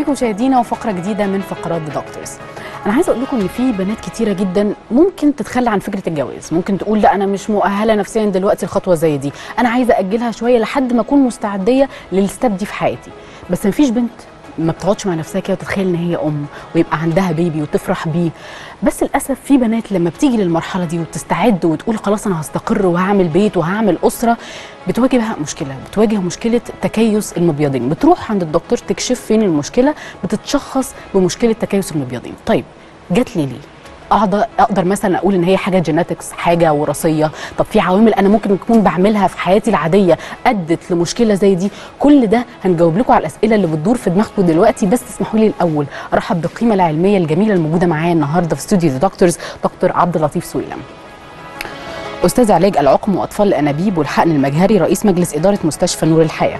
بكم مشاهدينا وفقرة جديدة من فقرات دكتورز أنا عايزة أقول لكم إن في بنات كتيرة جدا ممكن تتخلى عن فكرة الجواز. ممكن تقول لا أنا مش مؤهلة نفسيا دلوقتي الخطوه زي دي. أنا عايزة أجلها شوية لحد ما أكون مستعدية للستاب دي في حياتي. بس مفيش بنت ما بتقعدش مع نفسها كده وتتخيل إن هي أم ويبقى عندها بيبي وتفرح بيه. بس للأسف في بنات لما بتيجي للمرحلة دي وبتستعد وتقول خلاص أنا هستقر وهعمل بيت وهعمل أسرة بتواجه بقى مشكلة بتواجه مشكلة تكيس المبيضين. بتروح عند الدكتور تكشف فين المشكلة؟ بتتشخص بمشكلة تكيس المبيضين. طيب جات لي ليه؟ أقدر أقدر مثلا أقول إن هي حاجة جيناتكس حاجة وراثية. طب في عوامل أنا ممكن أكون بعملها في حياتي العادية أدت لمشكلة زي دي. كل ده هنجاوب لكم على الأسئلة اللي بتدور في دماغكم دلوقتي. بس اسمحوا لي الأول أرحب بالقيمة العلمية الجميلة الموجودة معايا النهارده في استوديو دكتورز دكتور عبد اللطيف سويلم. أستاذ علاج العقم وأطفال الأنابيب والحقن المجهري رئيس مجلس إدارة مستشفى نور الحياة.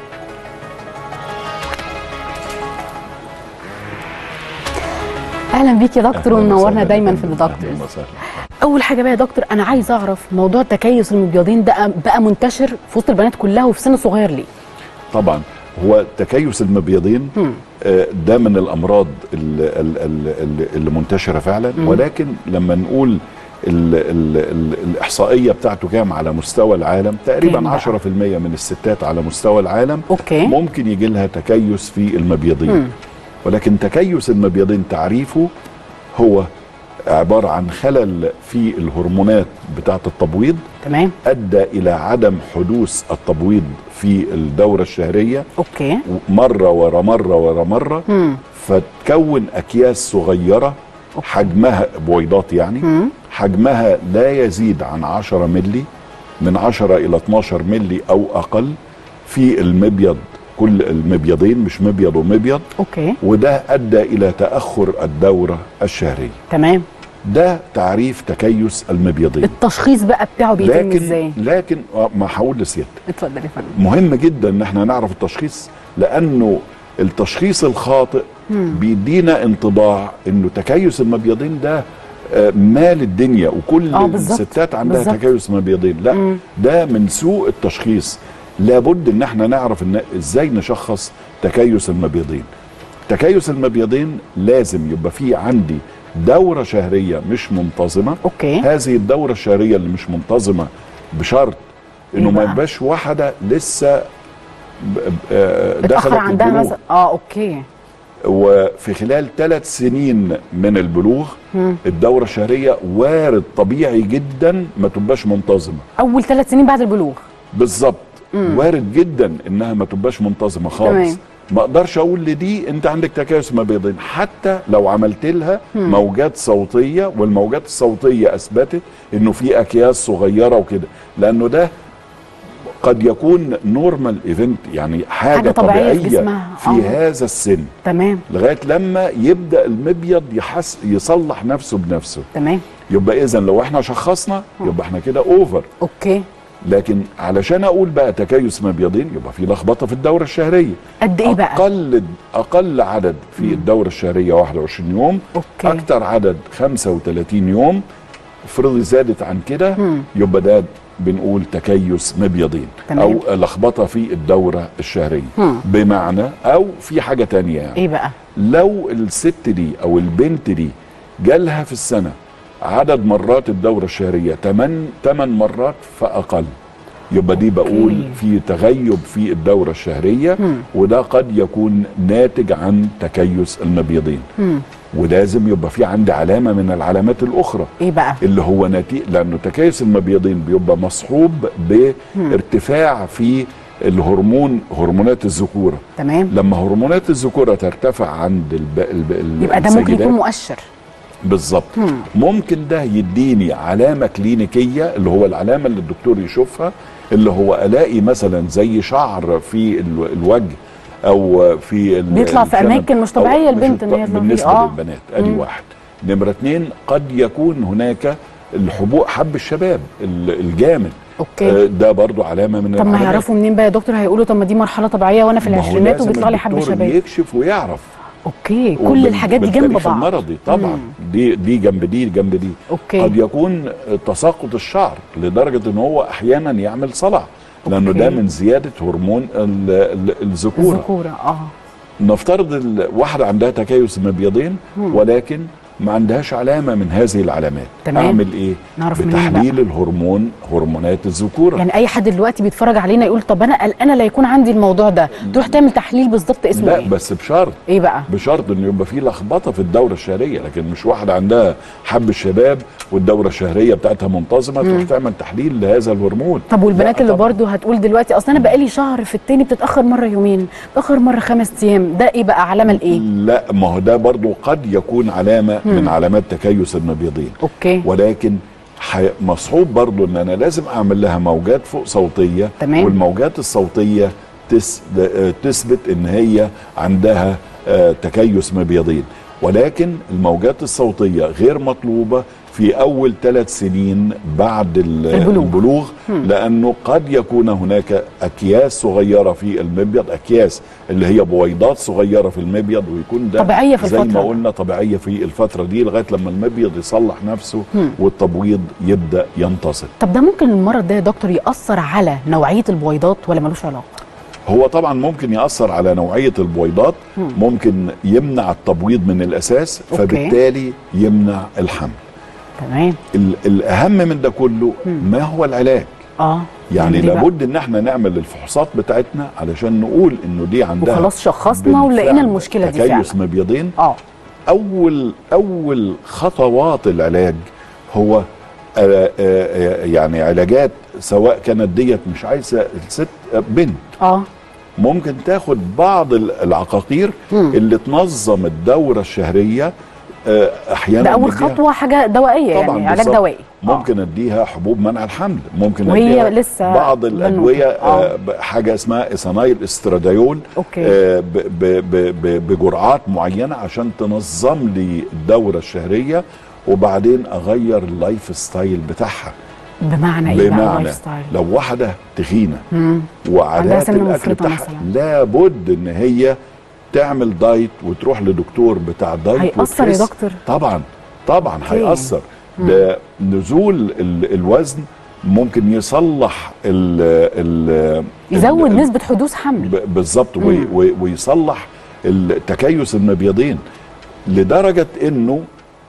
أهلا بيك يا دكتور ومنورنا دايما في الدكتورز أول حاجة بقى يا دكتور أنا عايز أعرف موضوع تكيس المبيضين ده بقى منتشر في وسط البنات كلها وفي سن صغير ليه؟ طبعا هو تكيس المبيضين آه، ده من الأمراض ال- ال- ال- ال- اللي منتشرة فعلا. ولكن لما نقول ال ال ال الإحصائية بتاعته كام على مستوى العالم؟ تقريبا بقى؟ 10% من الستات على مستوى العالم okay. ممكن يجي لها تكيس في المبيضين. ولكن تكيس المبيضين تعريفه هو عبارة عن خلل في الهرمونات بتاعة التبويض تمام. أدى إلى عدم حدوث التبويض في الدورة الشهرية. أوكي. مرة ورا مرة ورا مرة. مم. فتكون أكياس صغيرة حجمها بويضات يعني مم. حجمها لا يزيد عن 10 ملي من 10 إلى 12 ملي أو أقل في المبيض. كل المبيضين مش مبيض ومبيض. أوكي. وده أدى إلى تأخر الدورة الشهرية. تمام. ده تعريف تكيس المبيضين. التشخيص بقى بتاعه بيتم لكن إزاي؟ لكن آه، ما هقول لسيادتك. اتفضل يا فندم. مهم جدا إن إحنا نعرف التشخيص لأنه التشخيص الخاطئ بيدينا انطباع إنه تكيس المبيضين ده آه، مال الدنيا وكل آه، الستات عندها بالظبط. تكيس مبيضين لا ده من سوء التشخيص. لابد إن إحنا نعرف إن إزاي نشخص تكيس المبيضين. تكيس المبيضين لازم يبقى في عندي دورة شهرية مش منتظمة. okay. هذه الدورة الشهرية اللي مش منتظمة بشرط إنه إيه ما؟ يبقاش واحدة لسه آه، دخلت عندها البلوغ. مثلا؟ آه okay. وفي خلال ثلاث سنين من البلوغ الدورة الشهرية وارد طبيعي جدا ما تبقاش منتظمة. أول ثلاث سنين بعد البلوغ. بالظبط. وارد جدا إنها ما تبقاش منتظمة خالص. تمام. ما أقدرش أقول لدي أنت عندك تكيس مبيضين حتى لو عملت لها موجات صوتية والموجات الصوتية أثبتت إنه في أكياس صغيرة وكده. لأنه ده قد يكون normal event يعني حاجة, حاجة طبيعية في طبيعية جسمها. في آه. هذا السن. تمام. لغاية لما يبدأ المبيض يحس يصلح نفسه بنفسه. تمام. يبقى اذا لو إحنا شخصنا يبقى إحنا كده over أوكي. لكن علشان أقول بقى تكيس مبيضين يبقى في لخبطة في الدورة الشهرية. قد إيه بقى؟ أقل أقل عدد في الدورة الشهرية 21 يوم okay. أكتر عدد 35 يوم. افرضي زادت عن كده يبقى ده بنقول تكيس مبيضين تمام. أو لخبطة في الدورة الشهرية. بمعنى أو في حاجة تانية يعني. إيه بقى؟ لو الست دي أو البنت دي جالها في السنة عدد مرات الدورة الشهرية 8 8 مرات فأقل. يبقى دي بقول. في تغيب في الدورة الشهرية وده قد يكون ناتج عن تكيس المبيضين. ولازم يبقى في عندي علامة من العلامات الأخرى. إيه بقى؟ اللي هو نتيجه لأنه تكيس المبيضين بيبقى مصحوب بارتفاع في الهرمون هرمونات الذكورة. تمام. لما هرمونات الذكورة ترتفع عند الب... الب... ال- يبقى ده ممكن يكون مؤشر. بالظبط ممكن ده يديني علامة كلينيكية اللي هو العلامة اللي الدكتور يشوفها اللي هو ألاقي مثلا زي شعر في ال- الوجه أو في بيطلع في الشنب أماكن مش مش البنت ط- هي. بالنسبة آه. للبنات. أدي واحد. نمرة اتنين قد يكون هناك الحبوب حب الشباب ال- الجامد. okay. آه، ده برضو علامة من طب ما. يعرفوا منين بقى؟ يا دكتور هيقولوا طب ما دي مرحلة طبيعية وأنا في العشرينات وبيطلع لي حب شباب يكشف ويعرف. okay كل الحاجات دي جنب بعض. المرضي طبعا. دي دي جنب دي جنب دي. okay. قد يكون تساقط الشعر لدرجة إن هو أحيانا يعمل صلع لأنه. ده من زيادة هرمون ال- ال- الذكورة. الذكورة آه. نفترض الواحده عندها تكيس مبيضين ولكن ما عندهاش علامة من هذه العلامات. تمام. أعمل إيه؟ نعرف منين بتحليل الهرمون هرمونات الذكورة. يعني أي حد دلوقتي بيتفرج علينا يقول طب أنا قلقانه لا يكون عندي الموضوع ده. تروح تعمل تحليل بالظبط اسمه لا إيه؟ بس بشرط. إيه بقى؟ بشرط انه يبقى في لخبطة في الدورة الشهرية لكن مش واحدة عندها حب الشباب والدورة الشهرية بتاعتها منتظمة تروح تعمل تحليل لهذا الهرمون. طب والبنات اللي. برضو هتقول دلوقتي أصل أنا بقالي شهر في التاني بتتأخر مرة يومين بتأخر مرة خمس أيام ده إيه بقى؟ علامة لإيه؟ لا ما هو ده برضو قد يكون علامة من علامات تكيس المبيضين أوكي ولكن. مصحوب برضو إن أنا لازم أعمل لها موجات فوق صوتية تمام. والموجات الصوتية تس... تثبت إن هي عندها آه، تكيس مبيضين ولكن الموجات الصوتية غير مطلوبة في أول ثلاث سنين بعد ال- البلوغ. البلوغ لأنه قد يكون هناك أكياس صغيرة في المبيض أكياس اللي هي بويضات صغيرة في المبيض ويكون ده طبيعية في زي الفترة ما. قلنا طبيعية في الفترة دي لغاية لما المبيض يصلح نفسه والتبويض يبدأ ينتصر طب ده ممكن المرض ده يا دكتور يأثر على نوعية البويضات ولا ملوش علاقة هو طبعا ممكن يأثر على نوعية البويضات ممكن يمنع التبويض من الأساس أوكي. فبالتالي يمنع الحمل تمام. ال- الأهم من ده كله ما هو العلاج. آه يعني بقى. لابد إن إحنا نعمل الفحوصات بتاعتنا علشان نقول إنه دي عندها وخلاص شخصنا ولقينا المشكلة دي تكيس فعلا مبيضين. آه. اول أول خطوات العلاج هو آه، آه، يعني علاجات سواء كانت diet مش عايزة الست آه، بنت. آه. ممكن تاخد بعض ال- العقاقير اللي تنظم الدورة الشهرية آه، أحيانا ده أول خطوة حاجة دوائية طبعا يعني علاج. دوائي ممكن أديها حبوب منع الحمل ممكن وهي أديها لسه بعض. الأدوية آه. آه، حاجة اسمها ethinyl estradiol okay. آه، بجرعات معينة عشان تنظم لي الدورة الشهرية وبعدين أغير ال lifestyle بتاعها بمعنى إيه بمعنى لو واحدة تخينة وعادات الأكل بتاعها. لابد إن هي تعمل diet وتروح لدكتور بتاع diet هيأثر يا. دكتور؟ طبعا طبعا. هيأثر ده نزول ال- الوزن ممكن يصلح ال ال يزود نسبة حدوث حمل بالظبط وي- وي- ويصلح التكيس المبيضين لدرجة إنه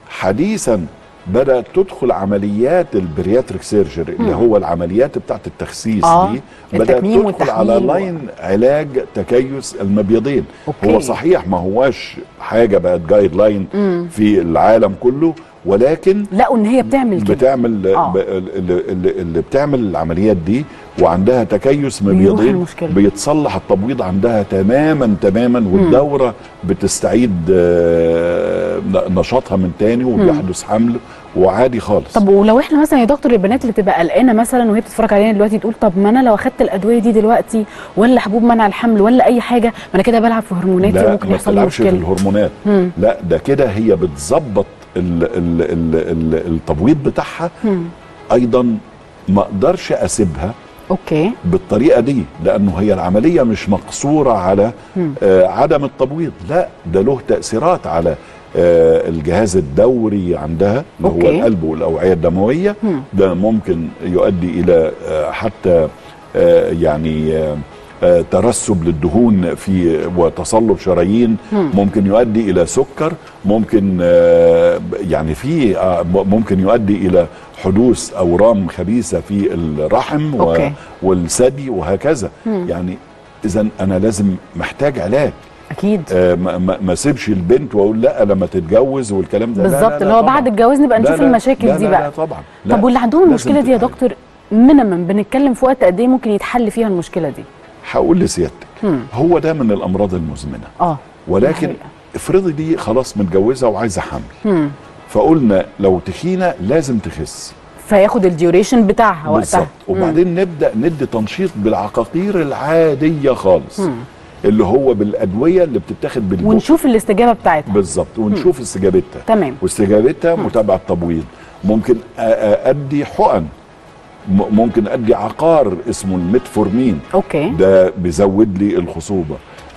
حديثا بدأت تدخل عمليات ال bariatric surgery اللي هو العمليات بتاعت التخسيس آه، دي. بدأت تدخل على line علاج تكيس المبيضين. okay. هو صحيح ما هواش حاجة بقت guideline في العالم كله. ولكن لقوا إن هي بتعمل كده. بتعمل آه. اللي, اللي- بتعمل العمليات دي وعندها تكيس المشكلة. بيتصلح التبويض عندها تماما تماما والدورة بتستعيد آه، نشاطها من تاني وبيحدث حمل وعادي خالص. طب ولو إحنا مثلا يا دكتور البنات اللي بتبقى قلقانة مثلا وهي بتتفرج علينا دلوقتي تقول طب ما أنا لو أخدت الأدوية دي دلوقتي ولا حبوب منع الحمل ولا أي حاجة ما أنا كده بلعب في هرموناتي لا وممكن ما يحصل لي بتلعبش في مشكلة. الهرمونات. لا ده كده هي بتظبط ال- ال- ال- ال- التبويض بتاعها أيضا ما أقدرش أسيبها أوكي. بالطريقة دي لأنه هي العملية مش مقصورة على آه عدم التبويض لا ده له تأثيرات على آه الجهاز الدوري عندها اللي هو. القلب والأوعية الدموية. ده ممكن يؤدي إلى آه حتى آه يعني آه، ترسب للدهون في وتصلب شرايين ممكن يؤدي إلى سكر ممكن آه، يعني في آه، ممكن يؤدي إلى حدوث أورام خبيثة في الرحم okay. والثدي وهكذا. يعني اذا أنا لازم محتاج علاج. أكيد. آه، ما أسيبش البنت وأقول لا لما تتجوز والكلام ده. بالظبط اللي هو. بعد الجواز نبقى نشوف لا، المشاكل لا، دي لا، بقى. لا طبعا لا، طب واللي عندهم المشكلة دي يا. دكتور minimum بنتكلم في وقت قد إيه ممكن يتحل فيها المشكلة دي؟ هقول لسيادتك هو ده من الأمراض المزمنة. آه ولكن. افرضي دي خلاص متجوزة وعايزة حمل. فقلنا لو تخينة لازم تخس. فياخد الديوريشن بتاعها وقتها. بالظبط. وبعدين نبدأ ندي تنشيط بالعقاقير العادية خالص. اللي هو بالأدوية اللي بتتاخد بالبق. ونشوف الاستجابة بتاعتها. بالظبط. ونشوف استجابتها. تمام. واستجابتها متابعة تبويض ممكن أدي حقن. ممكن أدي عقار اسمه ال metformin. okay. ده بيزود لي الخصوبة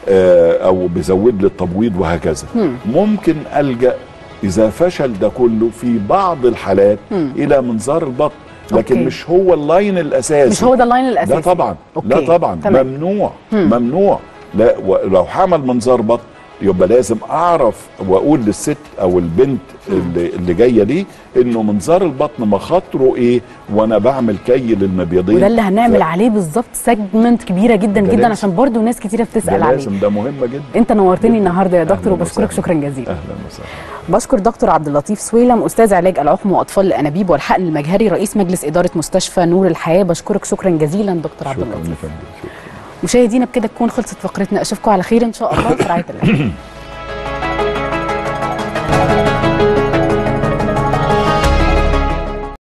آه، أو بيزود لي التبويض وهكذا. ممكن ألجأ إذا فشل ده كله في بعض الحالات إلى منظار البطن لكن okay. مش هو ال line الأساسي. مش هو ده ال line الأساسي. لا طبعا. okay. لا طبعا. تمام. ممنوع. ممنوع. لا ولو هعمل منظار بطن يبقى لازم أعرف وأقول للست أو البنت اللي, اللي جاية دي إنه منظار البطن مخاطره إيه وأنا بعمل كي للمبيضين وده اللي هنعمل ف- عليه بالظبط segment كبيرة جدا جدا لازم. عشان برضو ناس كتيرة بتسأل عليه. لازم ده مهم جدا. انت نورتني. النهارده يا دكتور وبشكرك. شكرا جزيلا. أهلا وسهلا. بشكر دكتور عبد اللطيف سويلم أستاذ علاج العقم وأطفال الأنابيب والحقن المجهري رئيس مجلس إدارة مستشفى نور الحياة. بشكرك شكرا جزيلا دكتور عبد اللطيف. شكرا. مشاهدينا بكده تكون خلصت فقرتنا. أشوفكم على خير إن شاء الله في رعاية الله.